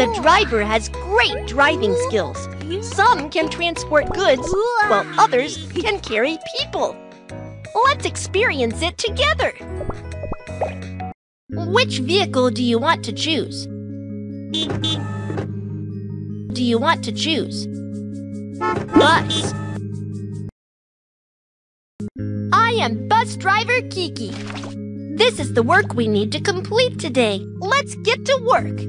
The driver has great driving skills. Some can transport goods, while others can carry people. Let's experience it together. Which vehicle do you want to choose? Do you want to choose? Bus. I am bus driver Kiki. This is the work we need to complete today. Let's get to work.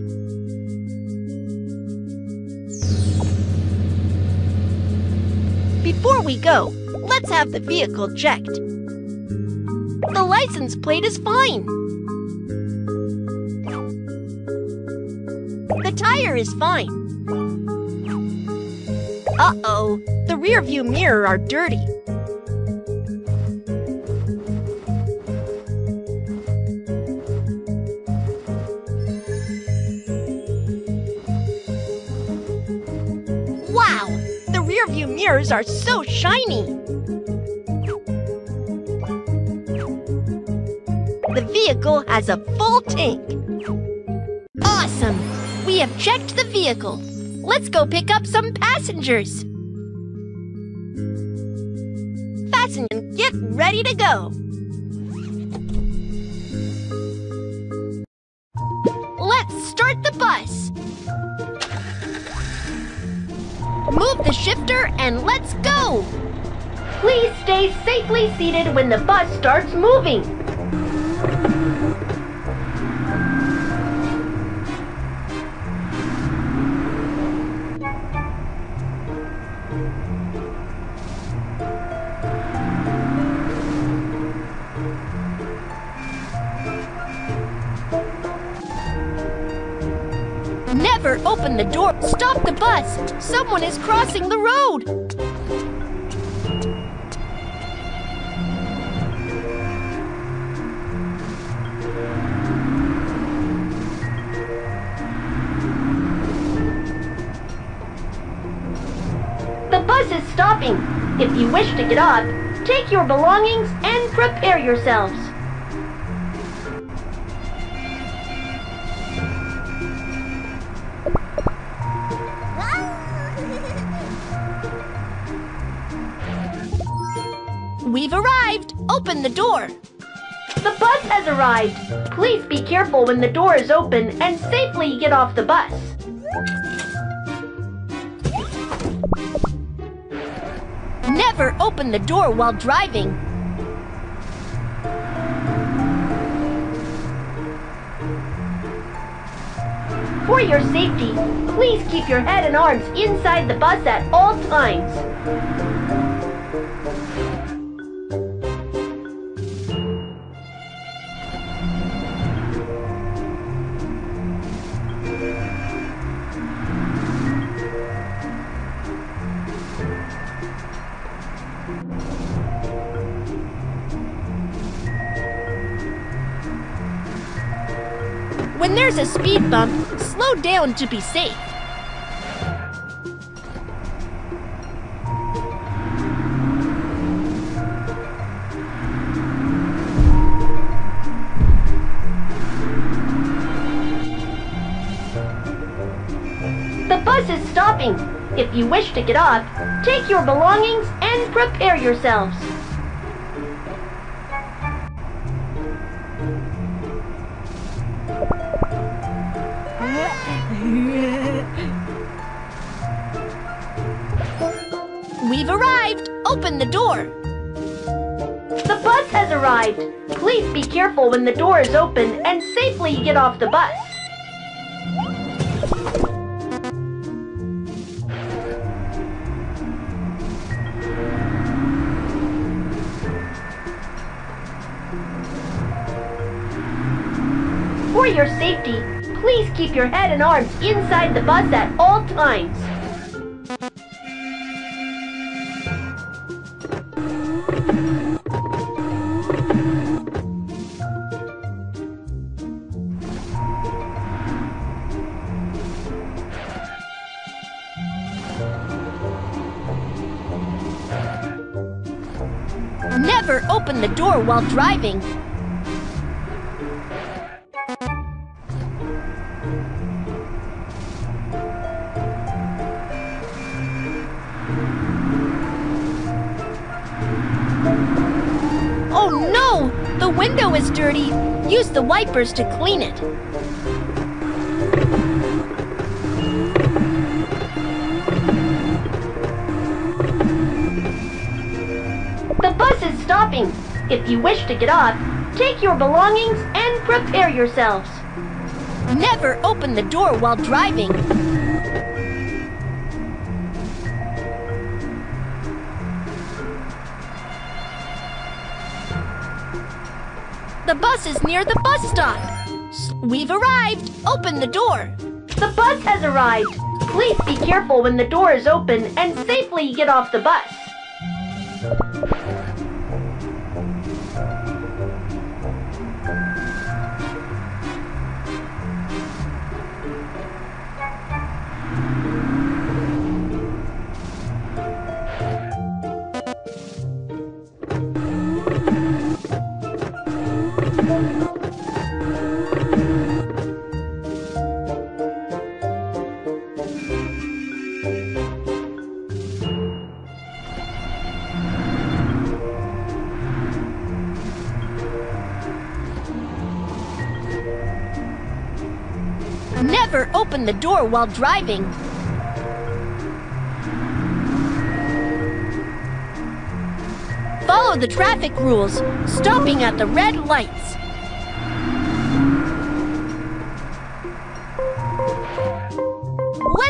Before we go, let's have the vehicle checked. The license plate is fine. The tire is fine. Uh-oh, the rear view mirror are dirty. The rear view mirrors are so shiny. The vehicle has a full tank. Awesome! We have checked the vehicle. Let's go pick up some passengers. Fasten and get ready to go. Let's start the bus. Move the shifter and let's go. Please stay safely seated when the bus starts moving. Never open the door. Stop the bus. Someone is crossing the road. The bus is stopping. If you wish to get off, take your belongings and prepare yourselves. We've arrived. Open the door. The bus has arrived. Please be careful when the door is open and safely get off the bus. Never open the door while driving. For your safety, please keep your head and arms inside the bus at all times. When there's a speed bump, slow down to be safe. The bus is stopping. If you wish to get off, take your belongings and prepare yourselves. The door. The bus has arrived. Please be careful when the door is open and safely get off the bus. For your safety, please keep your head and arms inside the bus at all times. Never open the door while driving. Oh no! The window is dirty. Use the wipers to clean it. Is stopping. If you wish to get off, take your belongings and prepare yourselves. Never open the door while driving. The bus is near the bus stop. We've arrived. Open the door. The bus has arrived. Please be careful when the door is open and safely get off the bus. Never open the door while driving. Follow the traffic rules, stopping at the red lights.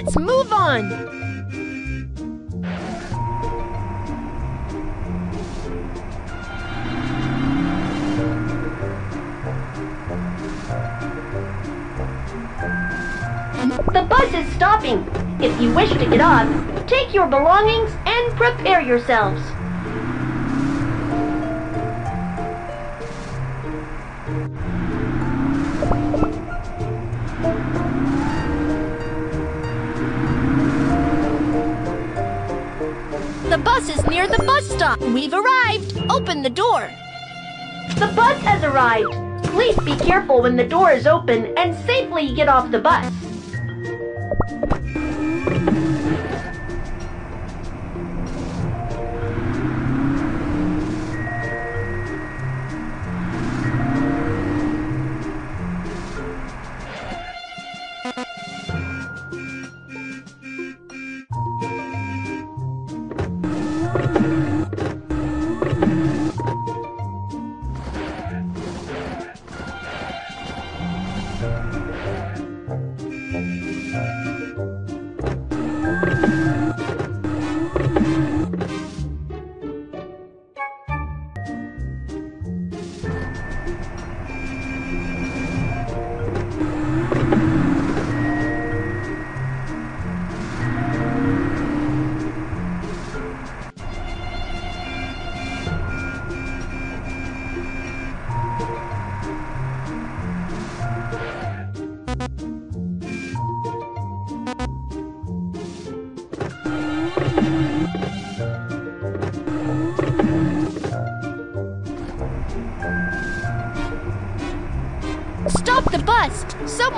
Let's move on. The bus is stopping. If you wish to get off, take your belongings and prepare yourselves. Stop. We've arrived. Open the door. The bus has arrived. Please be careful when the door is open and safely get off the bus.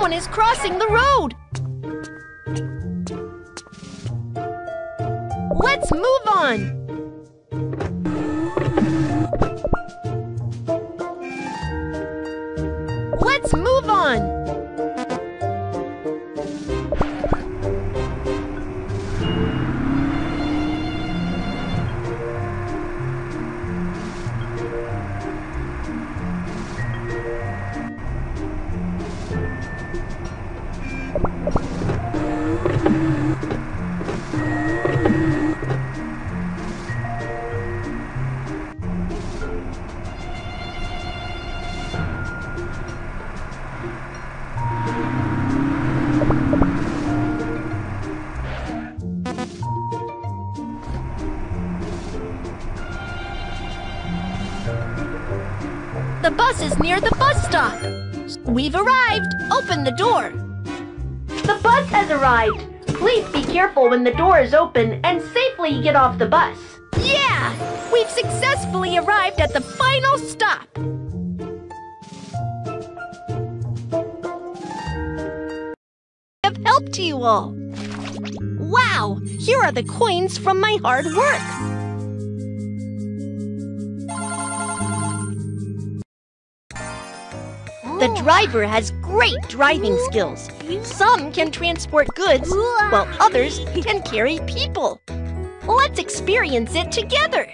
Someone is crossing the road! Let's move on! Near the bus stop. We've arrived. Open the door. The bus has arrived. Please be careful when the door is open and safely get off the bus. Yeah! We've successfully arrived at the final stop. I've helped you all. Wow! Here are the coins from my hard work. The driver has great driving skills. Some can transport goods, while others can carry people. Let's experience it together.